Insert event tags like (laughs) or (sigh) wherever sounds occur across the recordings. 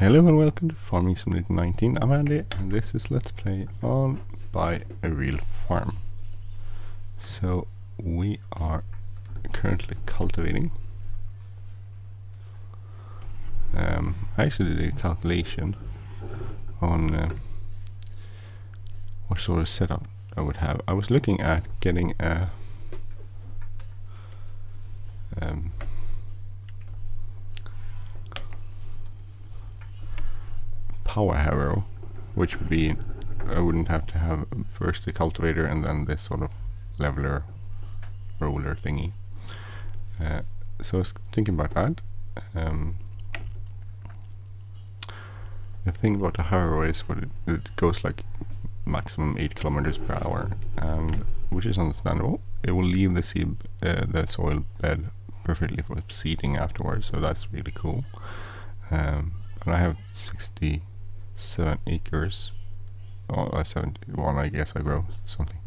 Hello and welcome to Farming Simulator 19. I'm Andy and this is Let's Play on Buy a Real Farm. So we are currently cultivating. Um, I actually did a calculation on uh, what sort of setup I would have. I was looking at getting a um, power harrow, which would be I wouldn't have to have first the cultivator and then this sort of leveler roller thingy. Uh, so I was thinking about that. Um, the thing about the harrow is what it, it goes like maximum 8 kilometers per hour and which is understandable. It will leave the seed uh, the soil bed perfectly for seeding afterwards so that's really cool. Um, and I have 60 seven acres oh uh, 71 I guess I grow something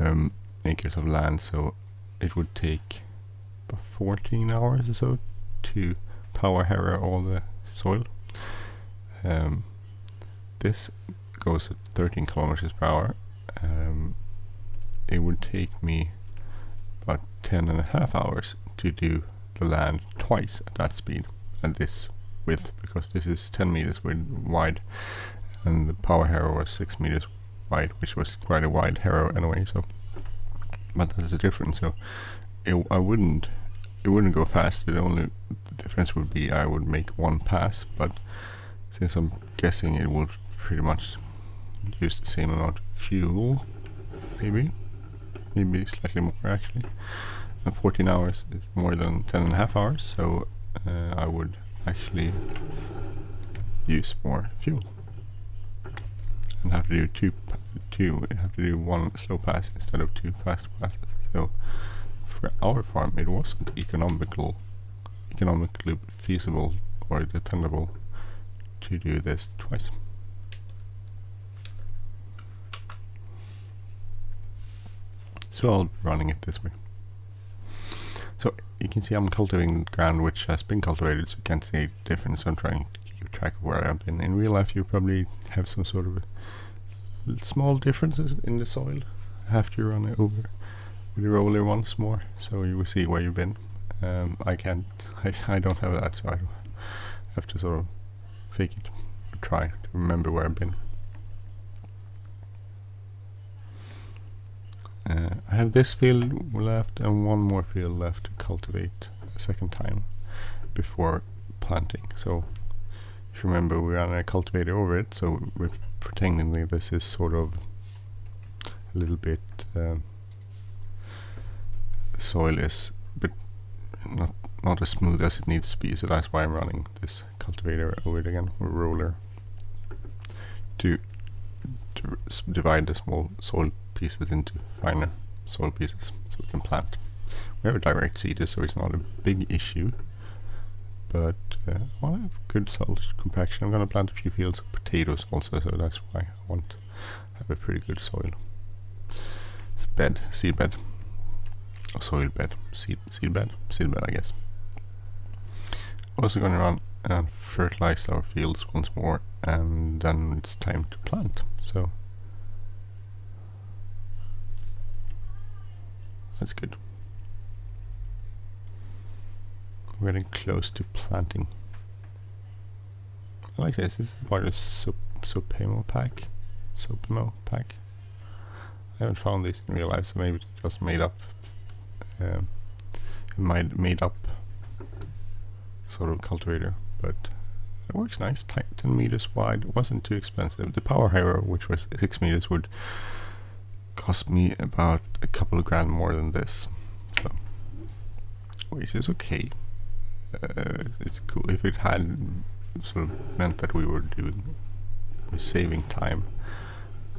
um, acres of land. So it would take about 14 hours or so to power harrow all the soil. Um, this goes at 13 kilometers per hour. Um, it would take me about 10 and a half hours to do the land twice at that speed and this width because this is 10 meters wide and the power harrow was 6 meters wide which was quite a wide harrow anyway so but that's a difference so it, I wouldn't it wouldn't go fast. The only the difference would be I would make one pass but since I'm guessing it will pretty much use the same amount of fuel maybe maybe slightly more actually. And 14 hours is more than 10 and a half hours so uh, I would actually use more fuel. And have to do two two have to do one slow pass instead of two fast passes. So for our farm it wasn't economical economically feasible or dependable to do this twice. So I'll be running it this way you can see I'm cultivating ground which has been cultivated so you can't see a difference. I'm trying to keep track of where I've been. In real life you probably have some sort of small differences in the soil after you run it over with the roller once more so you will see where you've been. Um, I can't, I, I don't have that so I have to sort of fake it, try to remember where I've been. Uh, I have this field left and one more field left to cultivate a second time before planting. So if you remember we ran a cultivator over it, so we're pretending this is sort of a little bit um, soil is but not not as smooth as it needs to be, so that's why I'm running this cultivator over it again, or roller, to, to divide the small soil pieces into finer soil pieces so we can plant. We have a direct seeder so it's not a big issue but uh, I have good soil compaction. I'm going to plant a few fields of potatoes also so that's why I want to have a pretty good soil bed, seed bed soil bed, seed, seed bed, seed bed I guess. Also going to run and fertilize our fields once more and then it's time to plant so That's good. We're getting close to planting. I like this. This is part of Sop Sopemo pack. Sopemo pack. I haven't found this in real life, so maybe just made up. Um, made made up sort of cultivator, but it works nice. 10 meters wide. Wasn't too expensive. The Power Harrow, which was 6 meters, would cost me about a couple of grand more than this. So, which is okay. Uh, it's cool if it had sort of meant that we were doing saving time.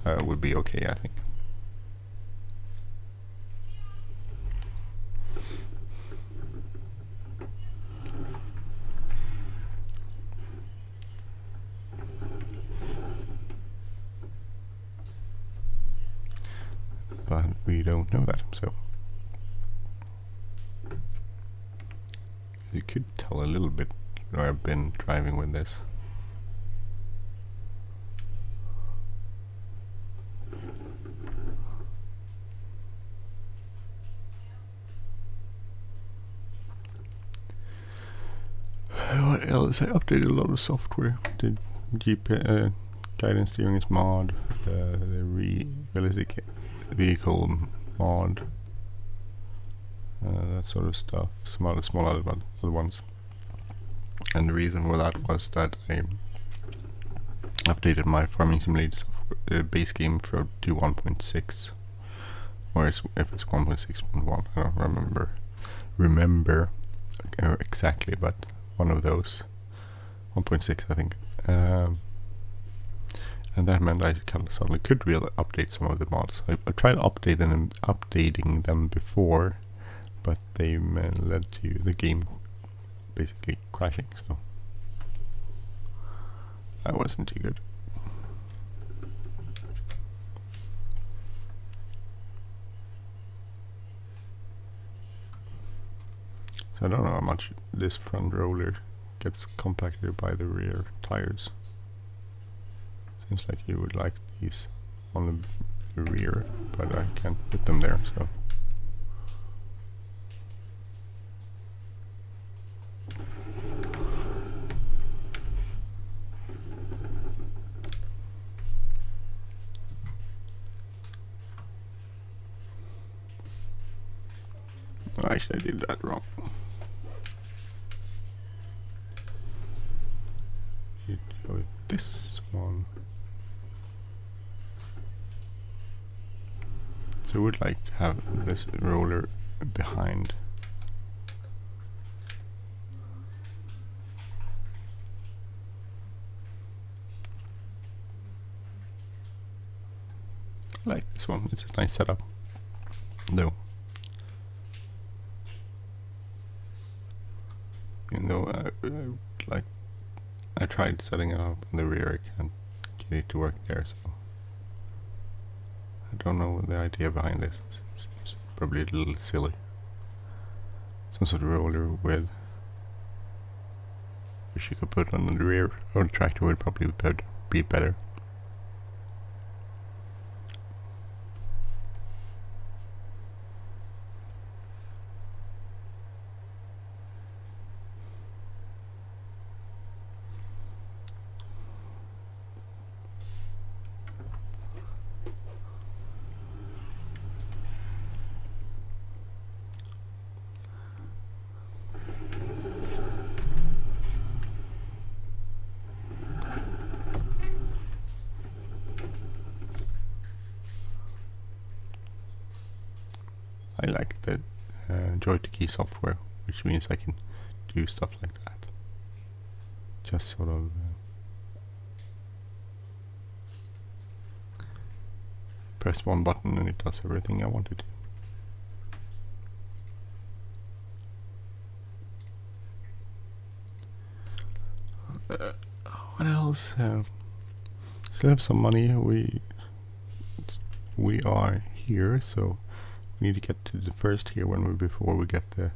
Uh, would be okay, I think. know that so You could tell a little bit where I've been driving with this. What else? I updated a lot of software. Did GPS, uh, guidance steering is mod, the, the re realistic vehicle mod, uh, that sort of stuff. Some other small other, ones. And the reason for that was that I updated my farming simulator software, uh, base game for to 1.6 or if it's 1.6.1 I don't remember. Remember exactly but one of those. 1.6 I think. Um, and that meant I kind of suddenly could really update some of the mods. I, I tried updating them, updating them before, but they uh, led to the game basically crashing. So that wasn't too good. So I don't know how much this front roller gets compacted by the rear tires. Seems like you would like these on the rear, but I can't put them there, so. Actually, I did that wrong. this one. So I would like to have this roller behind. I like this one, it's a nice setup. Though. Even though I, I like I tried setting it up in the rear, I can't get it to work there, so I don't know the idea behind this. Probably a little silly. Some sort of roller with which you could put on the rear or the tractor would probably be better. I like the uh, Joy2Key software, which means I can do stuff like that. Just sort of uh, one button and it does everything I want to. Uh, what else? Uh, still have some money. We we are here, so we need to get to the first here when we before we get the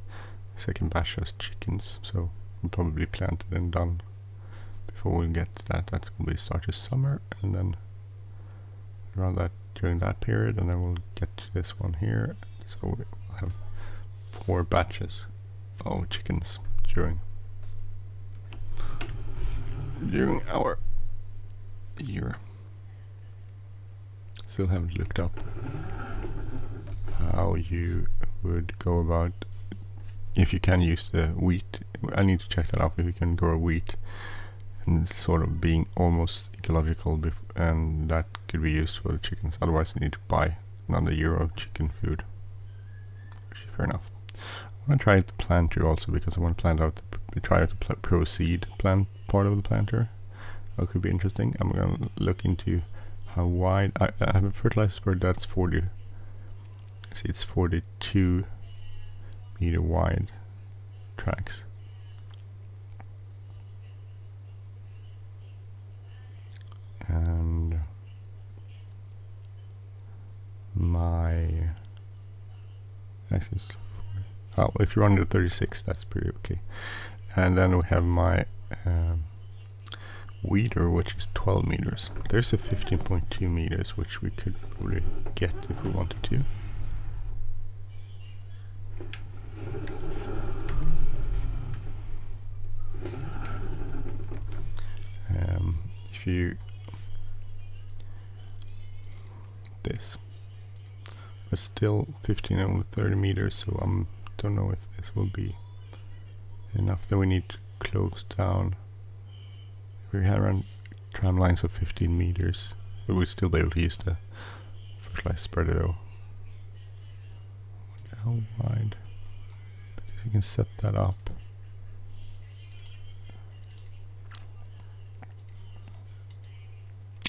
second batch of chickens. So we'll probably planted and done before we get to that. That's to be start of summer, and then around that during that period, and then we'll get to this one here. So we'll have four batches of chickens during during our year. Still haven't looked up how you would go about if you can use the wheat. I need to check that out if you can grow wheat sort of being almost ecological and that could be used for the chickens. Otherwise you need to buy another euro chicken food. Which is fair enough. I want to try the planter also because I want to plant out the, try to pl proceed plant part of the planter. That could be interesting. I'm going to look into how wide I, I have a fertilizer spread that's 40 see it's 42 meter wide tracks. And my actually, oh, if you're under 36, that's pretty okay. And then we have my um, weeder, which is 12 meters. There's a 15.2 meters, which we could probably get if we wanted to. show you this. But still 15 and 30 meters, so I don't know if this will be enough that we need to close down. We had run tram lines of 15 meters, but we would still be able to use the fertilizer spreader though. How wide? You can set that up.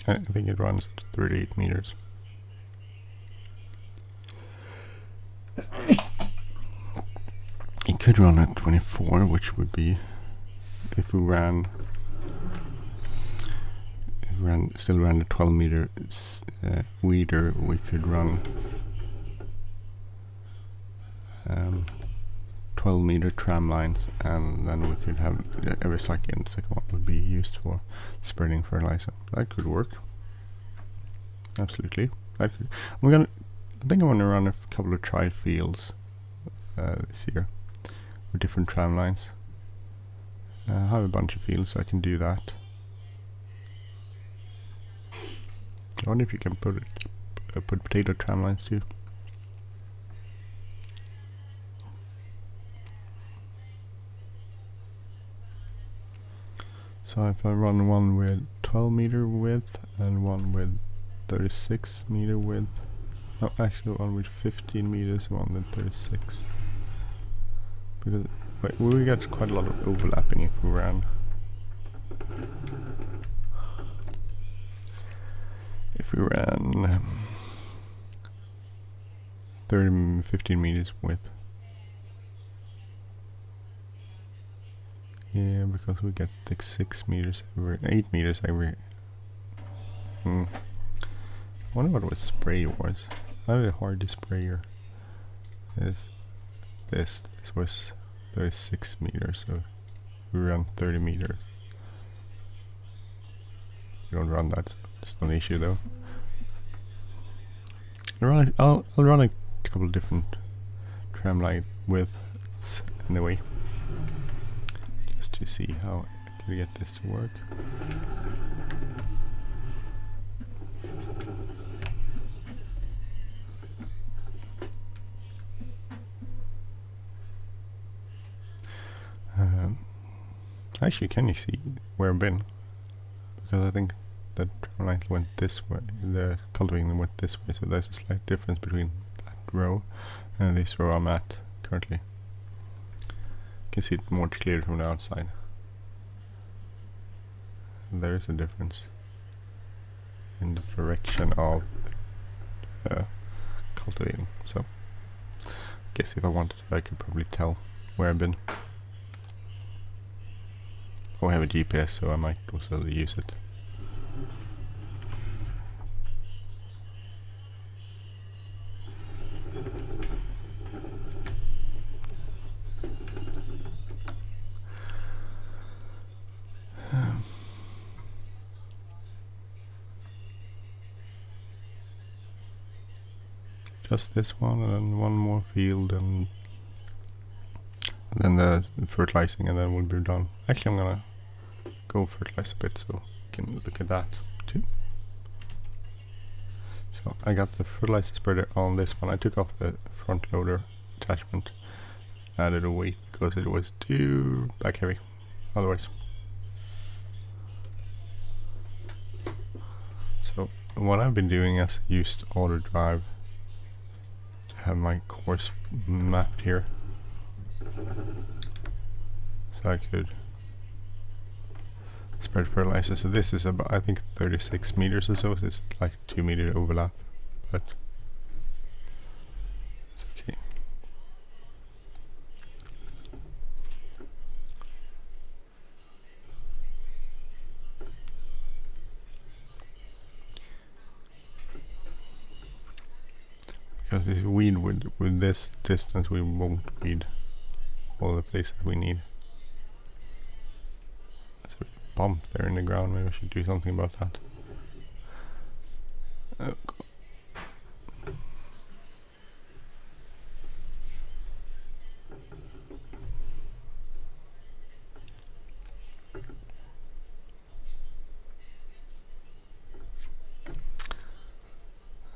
I think it runs at 38 meters. It could run at 24, which would be if we ran if we ran still ran the 12 meter uh, weeder, we could run um, 12 meter tram lines and then we could have every second second one would be used for spreading fertilizer. That could work. Absolutely. I'm gonna I think I'm gonna run a couple of trial fields uh, this year with different tram lines. Uh, I have a bunch of fields so I can do that. I wonder if you can put it, uh, put potato tram lines too. So if I run one with 12 meter width and one with 36 meter width, no actually one with 15 meters one with 36. Because wait, we get quite a lot of overlapping if we ran. If we ran um, 30, 15 meters width. Yeah, because we get like 6 meters every, 8 meters every... Hmm. I wonder what was spray was. How did hard to sprayer? This, this, this was 36 meters, so we run 30 meters. We don't run that, it's not an issue though. I'll run a, I'll, I'll run a couple different tram line widths anyway just to see how I get this to work. Actually, can you see where I've been? Because I think the line went this way, the cultivating went this way, so there's a slight difference between that row and this row I'm at currently You can see it more clearly from the outside. There is a difference in the direction of uh, cultivating. So, I guess if I wanted, I could probably tell where I've been. Oh, I have a GPS, so I might also use it. just this one and then one more field and then the fertilizing and then we'll be done. Actually I'm gonna go fertilize a bit so you can look at that too. So I got the fertilizer spreader on this one. I took off the front loader attachment, added a weight because it was too back heavy otherwise. So what I've been doing is used auto drive to have my course mapped here. So I could spread fertilizer. So this is about, I think 36 meters or so. It's like 2 meter overlap, but it's okay. Because if we weed with, with this distance we won't weed all the places we need bombs there in the ground. Maybe I should do something about that. Oh,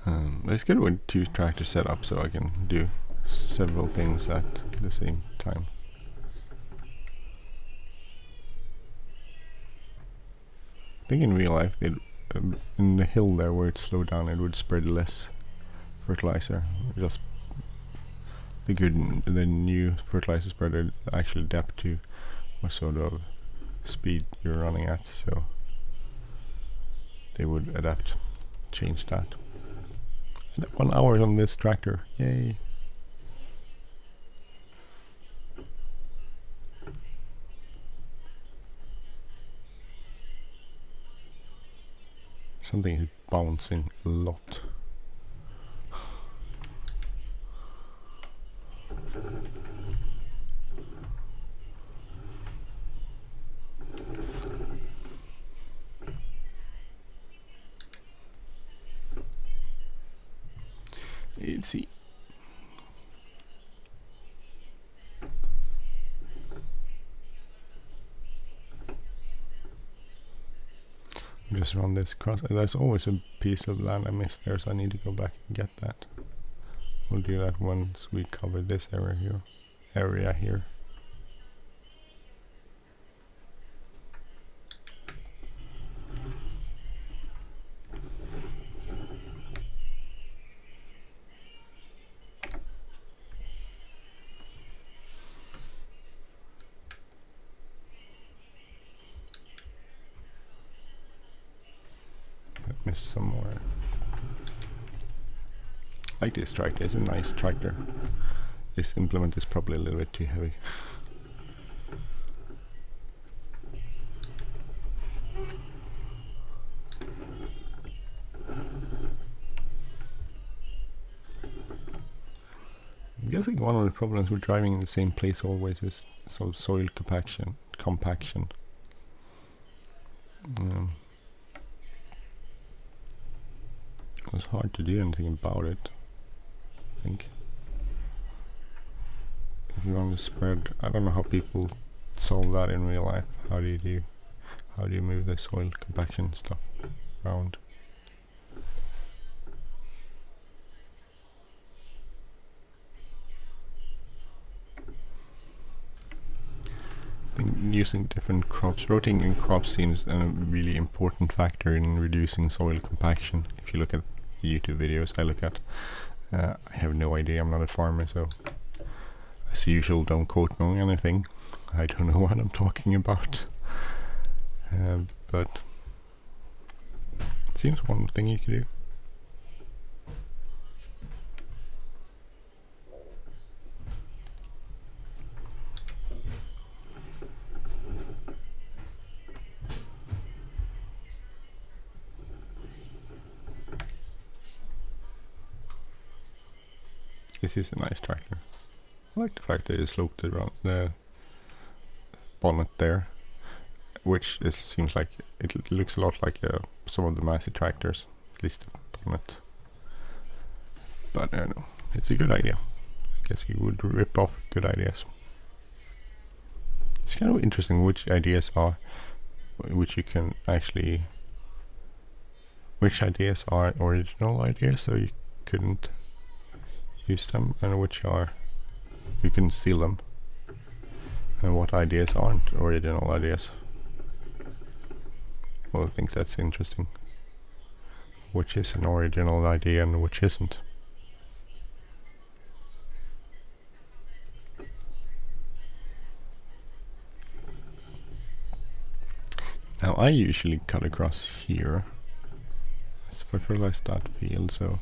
Um, it's good with two tractor setup so I can do several things at the same time. Think in real life, um, in the hill there where it slowed down, it would spread less fertilizer. Just the good, the new fertilizer spreader actually adapt to what sort of speed you're running at, so they would adapt, change that. One hour on this tractor, yay! Something is bouncing a lot. Let's see. Just run this cross. There's always a piece of land I missed there, so I need to go back and get that. We'll do that once we cover this area here. Area here. Missed some more. like this tractor, it's a nice tractor. This implement is probably a little bit too heavy. I'm guessing one of the problems with driving in the same place always is so soil compaction. compaction. It's hard to do anything about it, I think. If you want to spread, I don't know how people solve that in real life. How do you do, how do you move the soil compaction stuff around? using different crops. Rotating in crops seems a really important factor in reducing soil compaction. If you look at YouTube videos I look at. Uh, I have no idea, I'm not a farmer, so as usual, don't quote me on anything. I don't know (laughs) what I'm talking about. Uh, but it seems one thing you could do. This is a nice tractor. I like the fact that it sloped around the bonnet there, which is, seems like it looks a lot like uh, some of the Massey tractors, at least the bonnet. But I don't know, it's a good idea. I guess you would rip off good ideas. It's kind of interesting which ideas are, which you can actually, which ideas are original ideas, so you couldn't use them and which are you can steal them and what ideas aren't original ideas. Well, I think that's interesting. Which is an original idea and which isn't. Now I usually cut across here. Fertilize that field so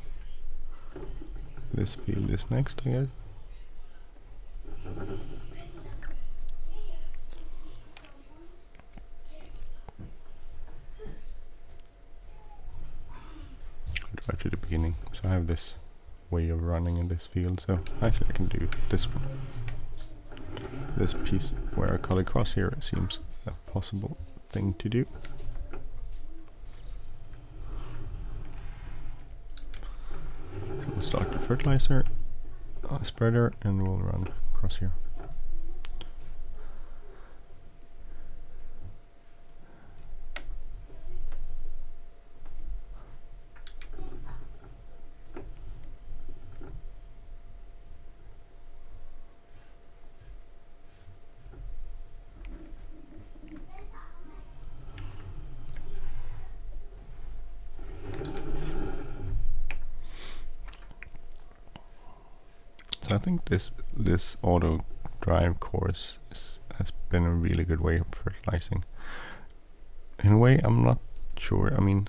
this field is next, I guess. Drive to the beginning. So I have this way of running in this field, so actually I can do this one. This piece where I cut across here it seems a possible thing to do. start the fertilizer uh, spreader and we'll run across here. So I think this this auto drive course is, has been a really good way of fertilizing. In a way, I'm not sure. I mean,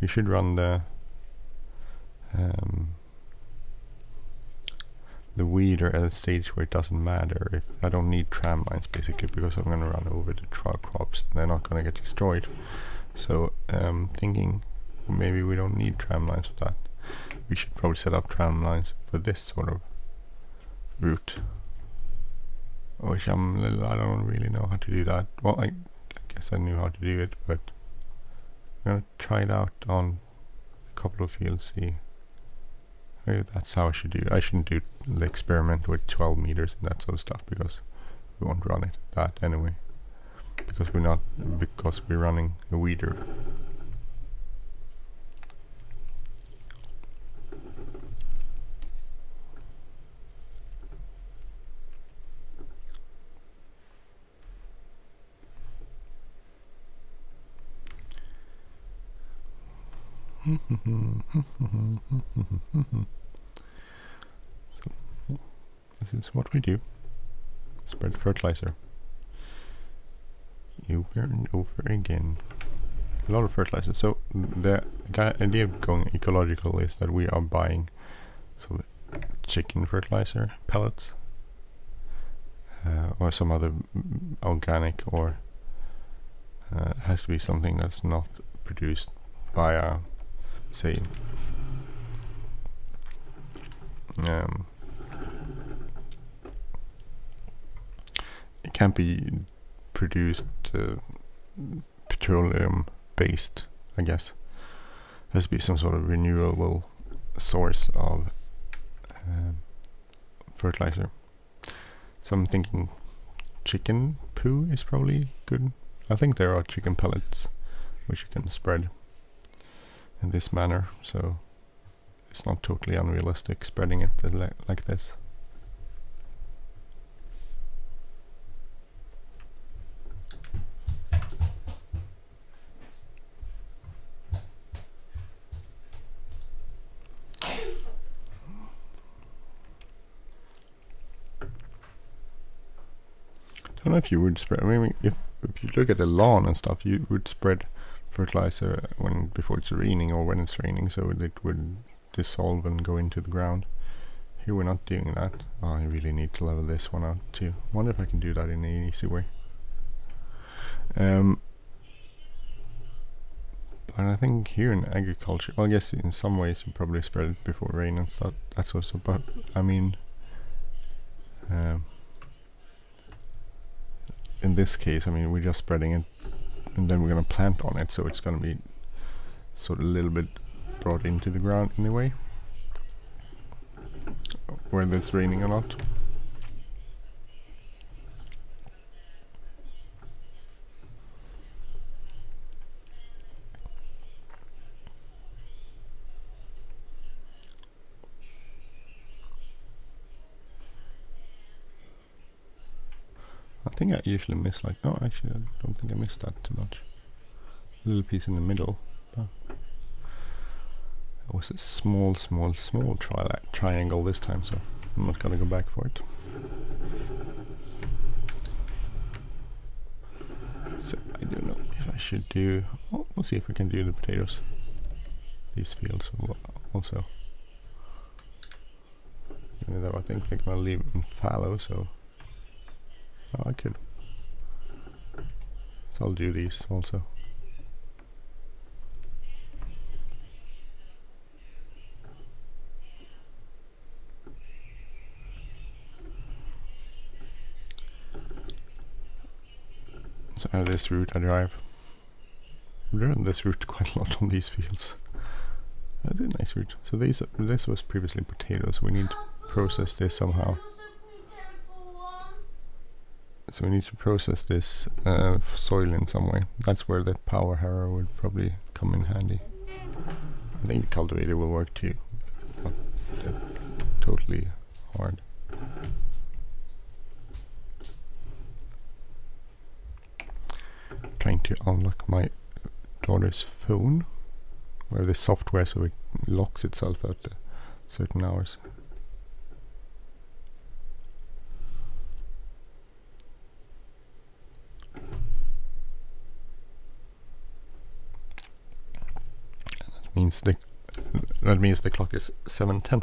we should run the um, the weeder at a stage where it doesn't matter if I don't need tram lines basically because I'm going to run over the truck crops and they're not going to get destroyed. So um, thinking maybe we don't need tram lines for that. We should probably set up tram lines for this sort of route. Which I'm little, I don't really know how to do that. Well, I, I guess I knew how to do it, but I'm gonna try it out on a couple of fields, see Maybe that's how I should do. I shouldn't do the experiment with 12 meters and that sort of stuff because we won't run it that anyway. Because we're not, because we're running a weeder. So, (laughs) this is what we do. Spread fertilizer. Over and over again. A lot of fertilizer. So the idea of going ecological is that we are buying so chicken fertilizer pellets uh, or some other organic or uh, has to be something that's not produced by a say um, it can't be produced uh, petroleum based I guess. Has to be some sort of renewable source of um, fertilizer. So I'm thinking chicken poo is probably good. I think there are chicken pellets which you can spread in this manner so it's not totally unrealistic spreading it like this. I don't know if you would spread. I mean, if if you look at the lawn and stuff, you would spread fertilizer when before it's raining or when it's raining so it would dissolve and go into the ground. Here we're not doing that. Oh, I really need to level this one out too. wonder if I can do that in an easy way. Um, I think here in agriculture, well, I guess in some ways you probably spread it before rain and stuff. That's also, but I mean, um, in this case, I mean, we're just spreading it and then we're going to plant on it so it's going to be sort of a little bit brought into the ground anyway. Whether it's raining or not think I usually miss like, oh actually I don't think I missed that too much. A little piece in the middle. But it was a small, small, small tri uh, triangle this time, so I'm not gonna go back for it. So I don't know if I should do, well, we'll see if we can do the potatoes. These fields also. Even though I think they're gonna leave them fallow, so Oh, I could. So I'll do these also. So uh, this route I drive. I've driven this route (laughs) quite a lot on these fields. That's a nice route. So these this was previously potatoes. We need to process this somehow so we need to process this uh, soil in some way. That's where the power harrow would probably come in handy. I think the cultivator will work too. Not totally hard. Trying to unlock my daughter's phone, where the software so it locks itself at certain hours. Means the that means the clock is 7:10.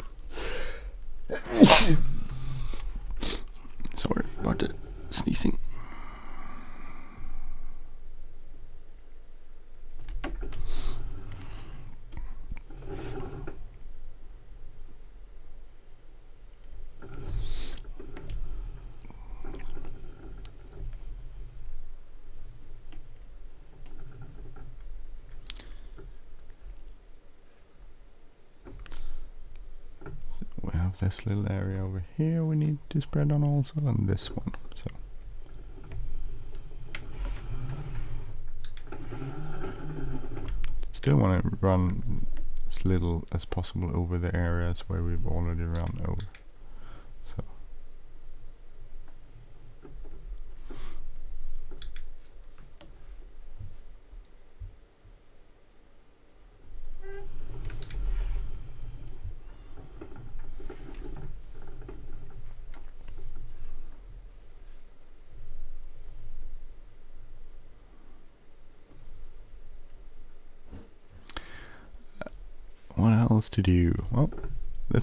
Sorry about the sneezing. we have this little area over here we need to spread on also and this one so. Still want to run as little as possible over the areas where we've already run over so what else to do well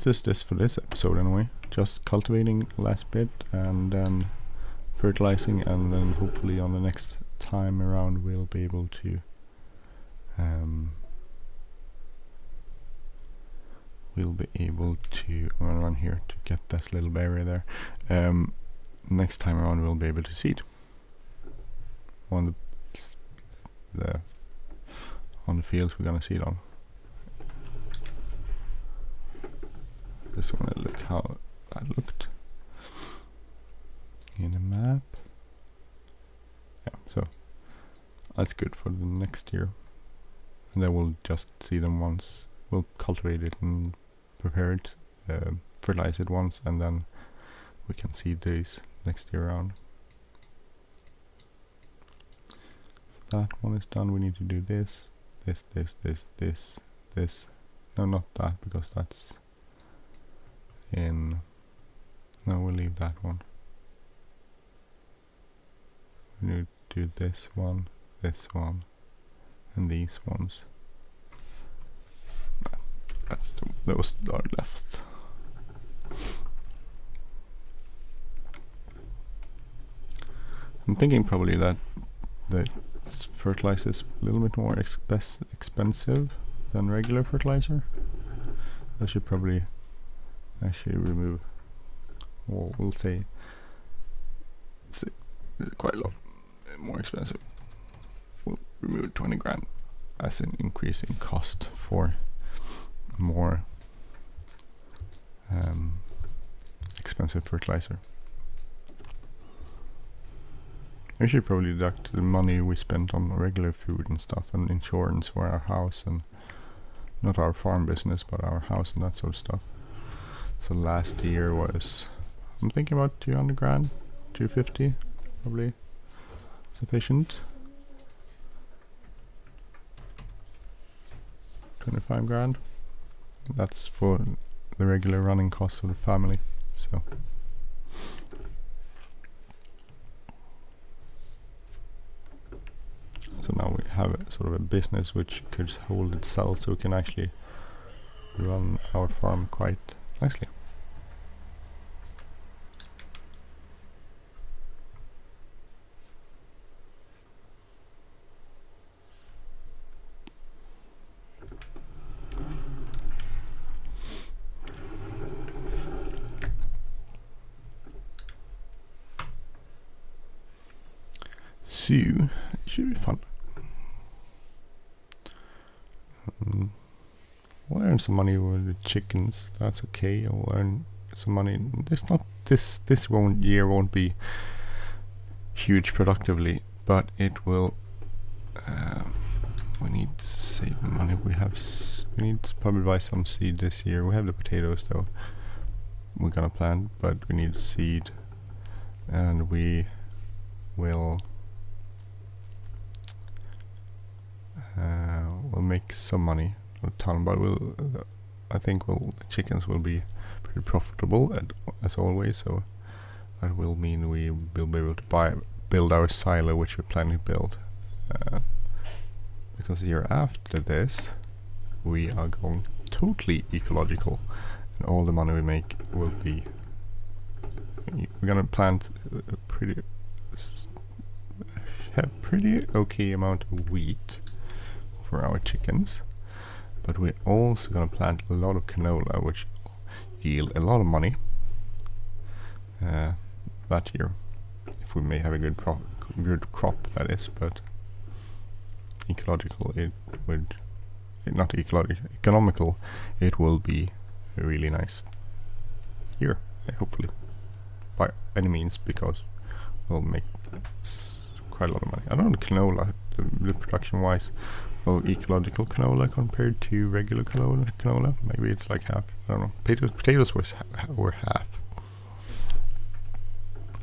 this is for this episode anyway. Just cultivating last bit and then fertilizing and then hopefully on the next time around we'll be able to um, we'll be able to I'm here to get this little area there. Um, next time around we'll be able to seed. On the the on the fields we're gonna seed on just want to look how that looked in a map. Yeah, so that's good for the next year. And then we'll just see them once. We'll cultivate it and prepare it, uh, fertilize it once, and then we can see these next year around. That one is done. We need to do this, this, this, this, this, this. No, not that, because that's in. No we'll leave that one. We need to do this one this one and these ones. That's the, those are left. I'm thinking probably that the fertilizer is a little bit more exp expensive than regular fertilizer. I should probably actually remove. Well we'll say it's, quite a lot more expensive. We'll remove 20 grand as an increase in cost for more um, expensive fertilizer. We should probably deduct the money we spent on regular food and stuff and insurance for our house and not our farm business but our house and that sort of stuff so last year was, I'm thinking about 200 grand, 250 probably sufficient. 25 grand. That's for the regular running costs of the family. So. So now we have a, sort of a business which could hold itself so we can actually run our farm quite nicely. So, it should be fun. Um, we'll earn some money with the chickens. That's okay. I'll earn some money. This not this this won't year won't be huge productively, but it will. Um, we need to save money. We have we need to probably buy some seed this year. We have the potatoes though. We're gonna plant, but we need seed, and we will. Uh, we'll make some money a but we'll, uh, I think we'll, the chickens will be pretty profitable at, as always, so that will mean we will be able to buy build our silo, which we're planning to build. Uh, because the year after this, we are going totally ecological and all the money we make will be we're gonna plant a pretty a pretty okay amount of wheat for our chickens but we're also gonna plant a lot of canola which yield a lot of money uh, that year. If we may have a good good crop that is but ecological it would not ecological economical it will be really nice year hopefully. By any means because we'll make quite a lot of money. I don't know canola the, production wise of ecological canola compared to regular canola canola? Maybe it's like half I don't know. Potatoes potatoes was ha were half.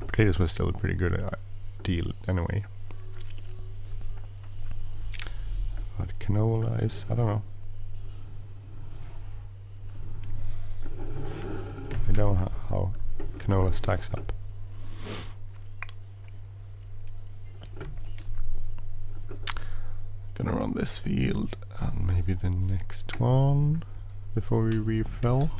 Potatoes was still a pretty good uh, deal anyway. But canola is I don't know. I don't know how canola stacks up gonna run this field and maybe the next one before we refill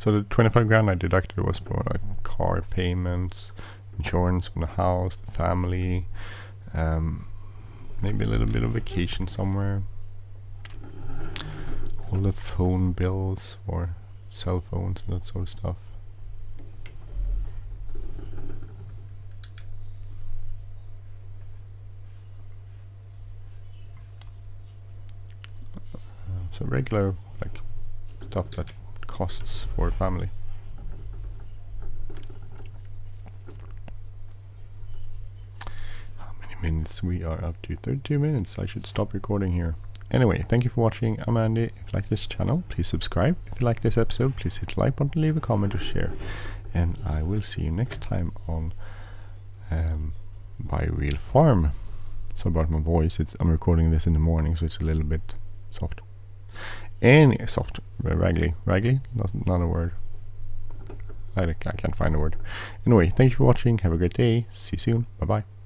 So the 25 grand I deducted was for like car payments, insurance on the house, the family, um, maybe a little bit of vacation somewhere. All the phone bills or cell phones and that sort of stuff. Uh, so regular like stuff that costs for a family. How many minutes? We are up to 32 minutes. I should stop recording here. Anyway, thank you for watching. I'm Andy. If you like this channel, please subscribe. If you like this episode, please hit like button, leave a comment or share. And I will see you next time on um, Real Farm. So about my voice. It's, I'm recording this in the morning, so it's a little bit soft. Any soft, raggly, raggly, not, not a word. I, I can't find a word. Anyway, thank you for watching. Have a great day. See you soon. Bye bye.